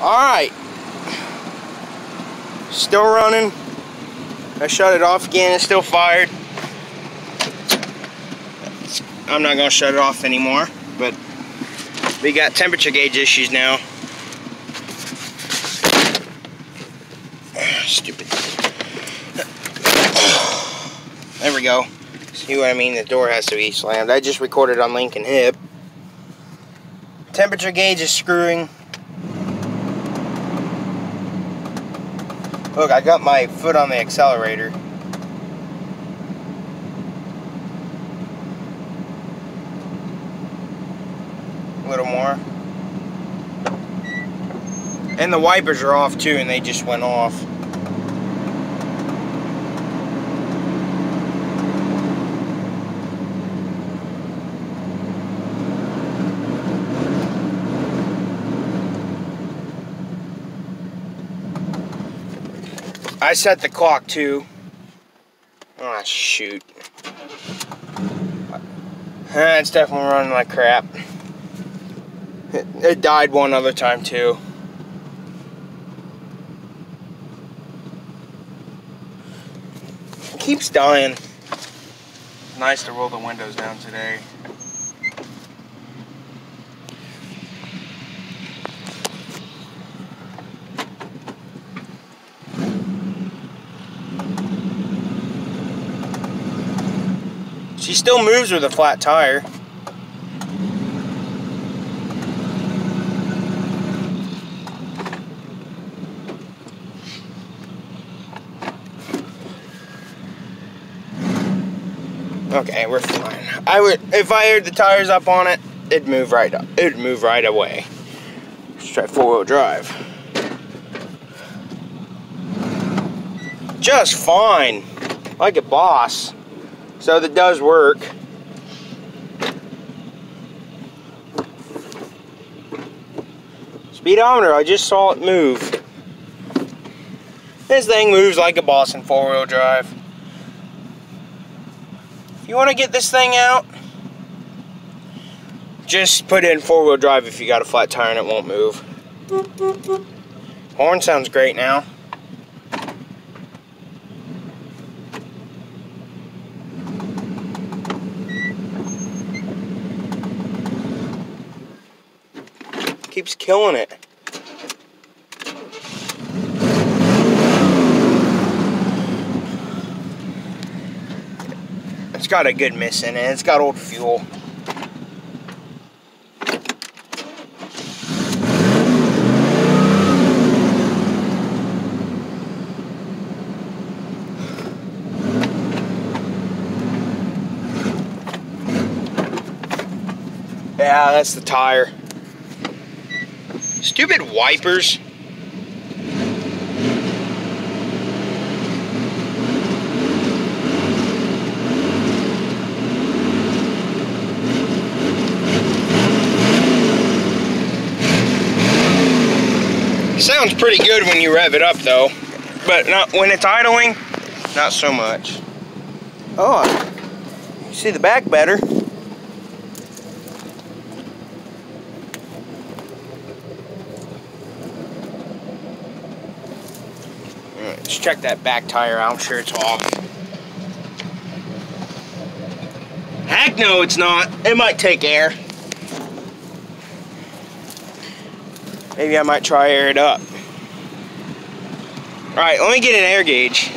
Alright. Still running. I shut it off again, it's still fired. I'm not gonna shut it off anymore, but we got temperature gauge issues now. Stupid. There we go. See what I mean? The door has to be slammed. I just recorded on Lincoln Hip. Temperature gauge is screwing. Look, I got my foot on the accelerator. A little more. And the wipers are off too, and they just went off. I set the clock too. Oh ah, shoot. It's definitely running like crap. It, it died one other time too. It keeps dying. Nice to roll the windows down today. She still moves with a flat tire. Okay, we're fine. I would, if I aired the tires up on it, it'd move right up. It'd move right away. Let's try four-wheel drive. Just fine, like a boss. So that does work. Speedometer, I just saw it move. This thing moves like a boss in four-wheel drive. If you want to get this thing out, just put in four-wheel drive if you got a flat tire and it won't move. Horn sounds great now. Keeps killing it. It's got a good miss in it. It's got old fuel. Yeah, that's the tire. Stupid wipers. Sounds pretty good when you rev it up though, but not when it's idling, not so much. Oh, see the back better. Let's check that back tire out. I'm sure it's off. Heck no, it's not. It might take air. Maybe I might try air it up. Alright, let me get an air gauge.